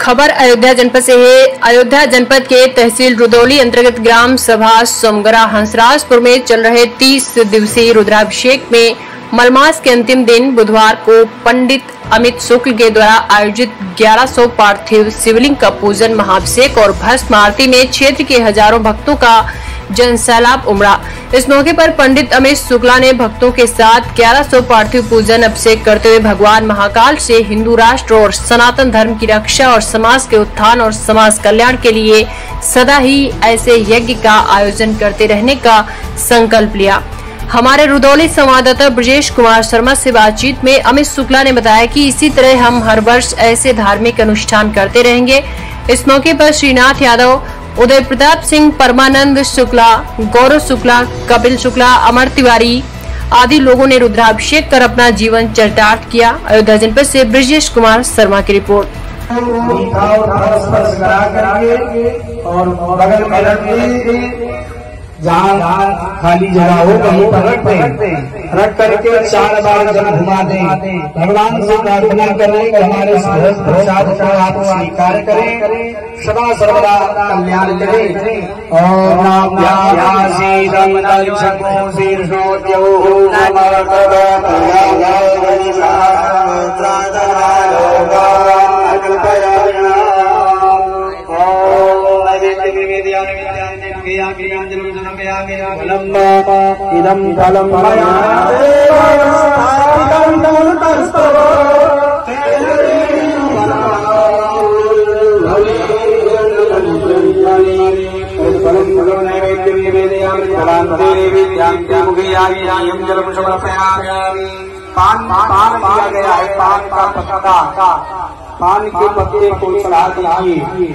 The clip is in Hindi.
खबर अयोध्या जनपद से है। अयोध्या जनपद के तहसील रुदौली अंतर्गत ग्राम सभा सोमगरा हंसराजपुर में चल रहे 30 दिवसीय रुद्राभिषेक में मलमास के अंतिम दिन बुधवार को पंडित अमित शुक्ल के द्वारा आयोजित 1100 पार्थिव शिवलिंग का पूजन, महाभिषेक और भस्म आरती में क्षेत्र के हज़ारों भक्तों का जन सैलाब उमड़ा। इस मौके पर पंडित अमित शुक्ला ने भक्तों के साथ 1100 पार्थिव पूजन अभिषेक करते हुए भगवान महाकाल से हिंदू राष्ट्र और सनातन धर्म की रक्षा और समाज के उत्थान और समाज कल्याण के लिए सदा ही ऐसे यज्ञ का आयोजन करते रहने का संकल्प लिया। हमारे रुदौली संवाददाता ब्रजेश कुमार शर्मा से बातचीत में अमित शुक्ला ने बताया कि इसी तरह हम हर वर्ष ऐसे धार्मिक अनुष्ठान करते रहेंगे। इस मौके पर श्रीनाथ यादव, उदय प्रताप सिंह, परमानंद शुक्ला, गौरव शुक्ला, कपिल शुक्ला, अमर तिवारी आदि लोगों ने रुद्राभिषेक कर अपना जीवन चरितार्थ किया। अयोध्या जनपद से ब्रजेश कुमार शर्मा की रिपोर्ट। और बगल जहाँ खाली जगह हो, कहीं पर रख दें। रख करके चार बार जब घुमा दें। भगवान से प्रार्थना करें कि हमारे प्रसाद को आप स्वीकार करें। सदा सर्वदा कल्याण करें। और नाम इदं फलं मया जलम पान पान गया है पान का पत्ता पान के पत्ते को चढ़ा दीजिए।